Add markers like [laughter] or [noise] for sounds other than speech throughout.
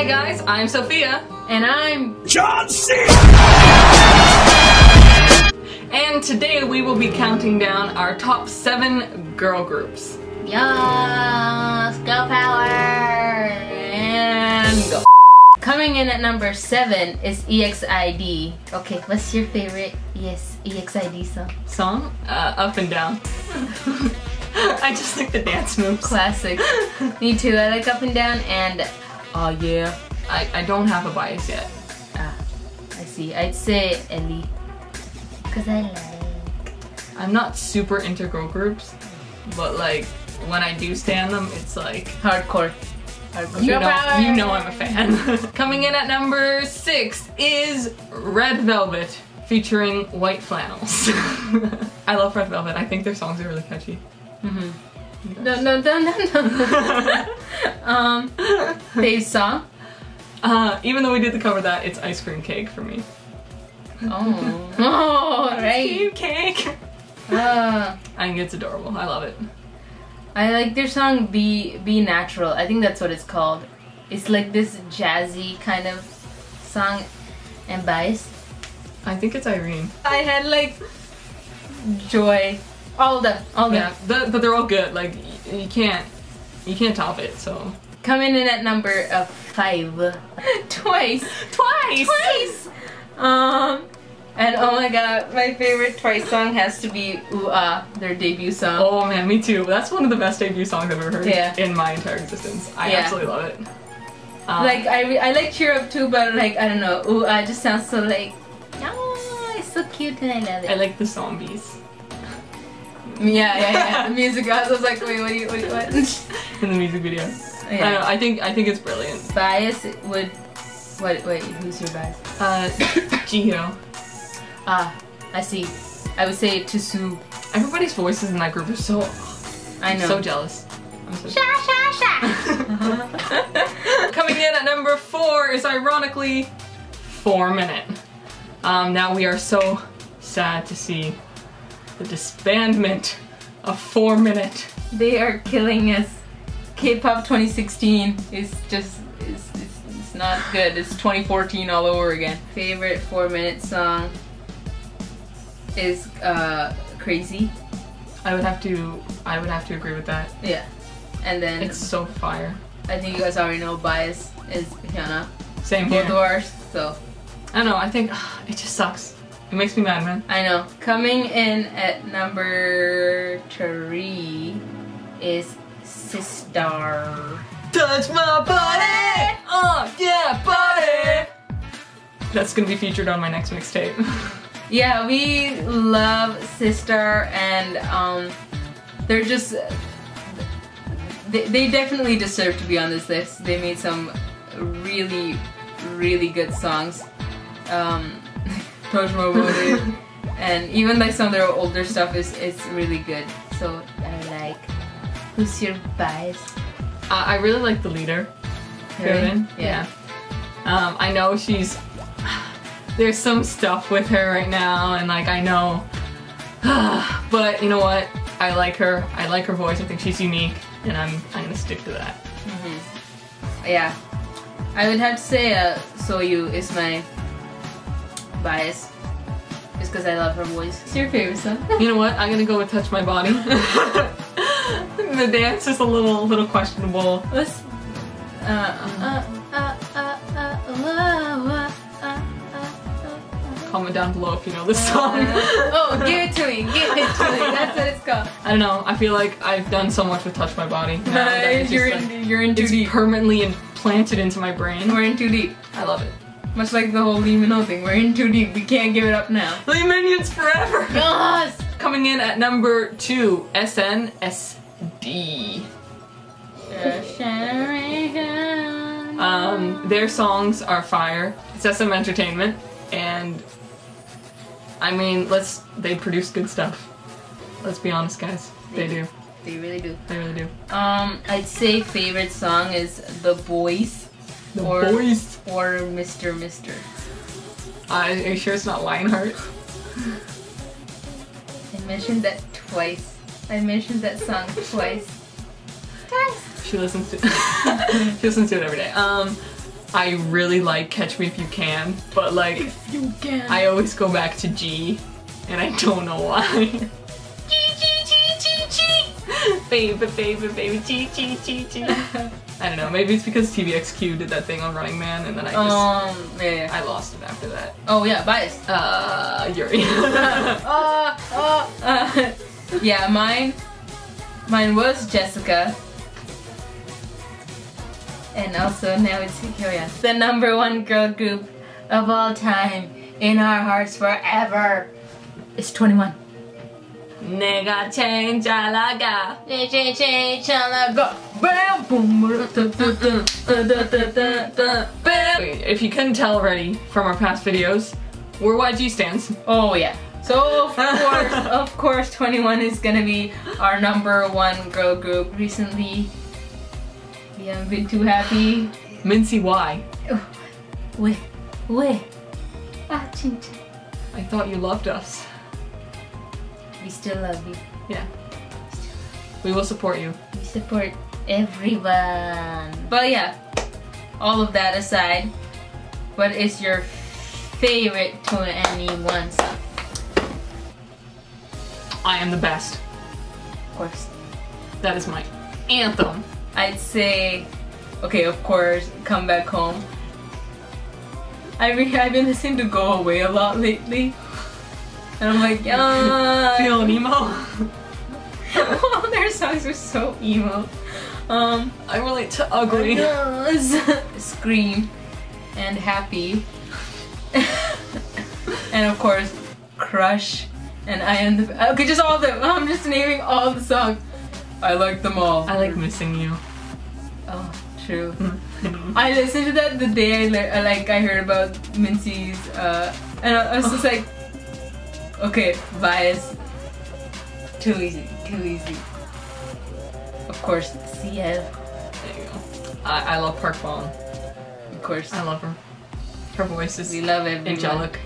Hi guys, I'm Sophia. And I'm John C. And today we will be counting down our top seven girl groups. Yes, girl power! And go. Coming in at number seven is EXID. Okay, what's your favorite yes EXID song? Song? Uh, up and down. [laughs] I just like the dance moves. Classic. Me too. I like Up and Down and Oh yeah. I, I don't have a bias yet. ah, I see. I'd say Ellie. Cause I like. I'm not super into girl groups, but like when I do stand them, it's like Hardcore. Hardcore. you know, you know I'm a fan. [laughs] Coming in at number six is Red Velvet featuring White Flannels. [laughs] I love Red Velvet. I think their songs are really catchy. Mm-hmm. Dun, dun, dun, dun, dun. um, Fave's song. Uh, even though we did the cover that, it's Ice Cream Cake for me. Oh, [laughs] oh, Ice right. cream cake. Uh, I think it's adorable. I love it. I like their song "Be Be Natural." I think that's what it's called. It's like this jazzy kind of song and bias. I think it's Irene. I had like joy, all of them, all of Yeah, them. but, but they're all good. Like you can't, you can't top it. So Coming in at number uh, five, [laughs] twice, twice. twice. Um, and oh my god, my favorite Twice song has to be "Ooh Ah," their debut song. Oh man, me too. That's one of the best debut songs I've ever heard Yeah. in my entire existence. I Yeah. absolutely love it. Um, Like I, I like cheer up too, but like I don't know, ooh ah just sounds so like, oh, it's so cute and I love it. I like the zombies yeah, yeah, yeah. the music, I was like, wait, what do you, what? do you- what? [laughs] in the music video. I don't know. yeah. I think I think it's brilliant. Bias would, what? Wait, who's your bias? Uh, [coughs] Jihyo. Ah, I see. I would say Tzuyu. Everybody's voices in that group are so I know. so jealous. I'm so Sha sha sha. [laughs] Coming in at number four is ironically Four Minute. Um, now we are so sad to see the disbandment of Four Minute. they are killing us. K-pop 2016 is just, it's, is, is not good. It's 2014 all over again. Favorite four minute song is uh Crazy. I would have to I would have to agree with that. Yeah. And then It's so fire. I think you guys already know bias is Hyuna. Same here. Both of ours. So I don't know. I think [sighs] it just sucks. It makes me mad, man. I know. Coming in at number three is SISTAR. Touch my body. Oh yeah, body. That's gonna be featured on my next mixtape. [laughs] Yeah, we love SISTAR and um they're just they, they definitely deserve to be on this list. They made some really really good songs. Um Touch My Body [laughs] and even like some of their older stuff is is really good. So I like Who's your bias? Uh, I really like the leader, Kevin. Yeah. Um, I know she's. [sighs] There's some stuff with her right now, and like I know, [sighs] but you know what? I like her. I like her voice. I think she's unique, and I'm I'm gonna stick to that. Yeah. I would have to say uh, Soyou is my bias just because I love her voice. It's your favorite song? you know what? I'm gonna go with Touch My Body. the dance is a little little questionable. Let's Comment down below if you know this song. oh, give it to me, give it to me. That's what it's called. I don't know. I feel like I've done so much with Touch My Body. Now, you're, just, in, like, you're in too deep. permanently implanted into my brain. We're in too deep. I love it. Much like the whole Lee Min-ho thing. We're in too deep. We can't give it up now. Lee Minions forever. Yes. Coming in at number two, SNSD. Um, their songs are fire. It's SM Entertainment, and I mean, let's they produce good stuff. Let's be honest, guys. They do. They really do. They really do. Um, I'd say favorite song is The Boys. The or, boys. Or Mr. Mister. Uh, are you sure it's not Lionheart? I mentioned that twice. I mentioned that song twice. Twice. She listens to [laughs] she listens to it every day. Um, I really like Catch Me If You Can, but like You can. I always go back to Gee, and I don't know why. [laughs] Baby baby baby G G G G. I don't know. Maybe it's because TVXQ did that thing on Running Man, and then I just um, yeah, yeah. I lost it after that. Oh yeah, bias. Uh, Yuri. [laughs] uh, uh, uh, yeah, mine, mine was Jessica. And also now it's Hikyoya. The number one girl group of all time in our hearts forever. It's 2NE1. Nigga change alaga. Bam, boom, Wait, If you couldn't tell already from our past videos, we're YG stands. Oh yeah. So of [laughs] course, of course, 2NE1 is gonna be our number one girl group. Recently, we haven't been too happy. Minzy Y. Wait, wait. Ah, chin chin. I thought you loved us. We still love you. Yeah. We will support you. We support everyone. But yeah, all of that aside, what is your favorite 2NE1 song? I am the best. Of course. That is my anthem. I'd say, okay, of course, Come Back Home. I I've been listening to Go Away a lot lately. And I'm like, [laughs] yeah. Feeling emo. [laughs] Their songs are so emo. Um, I relate to ugly. [laughs] Scream and Happy. and of course, Crush and I am the. Okay, just all the. I'm just naming all the songs. I like them all. I like missing you. Oh, true. I listened to that the day I uh, like I heard about Minzy's, uh, and I, I was just like, okay, bias. Too easy, too easy. Of course, CL. There you go. I, I love Park Bom. Of course, I love her. Her voice is we love everyone. angelic.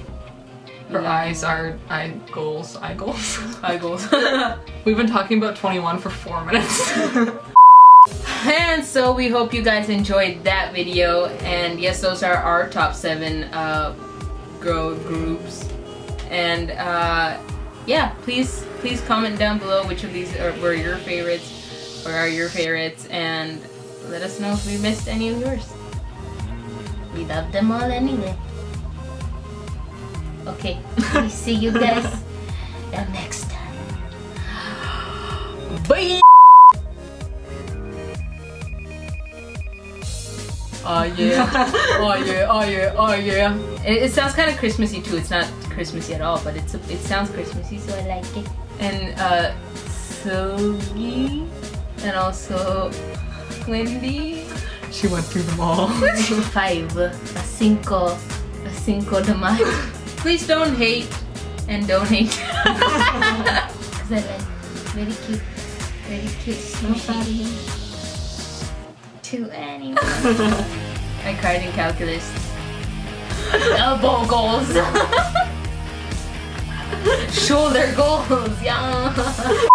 Her love eyes are eye goals. Eye goals. [laughs] Eye goals. [laughs] We've been talking about 2NE1 for four minutes. [laughs] and so we hope you guys enjoyed that video. And yes, those are our top seven uh, girl groups. And uh, yeah, please please comment down below which of these are, were your favorites or are your favorites, and let us know if we missed any of yours. We love them all anyway. Okay, [laughs] we see you guys [laughs] next time. Bye! Oh yeah, oh yeah, oh yeah, oh yeah. It, it sounds kind of Christmassy too. It's not Christmassy at all, but it's it sounds Christmassy, so I like it. And uh, Seulgi, and also Wendy. She went through them all. [laughs] Five, a cinco, a cinco de mayo. Please don't hate and donate. [laughs] [laughs] Cause I like very cute, very cute smushy. To anyone. [laughs] I cried in calculus. [laughs] Elbow goals. [laughs] Shoulder goals, yeah.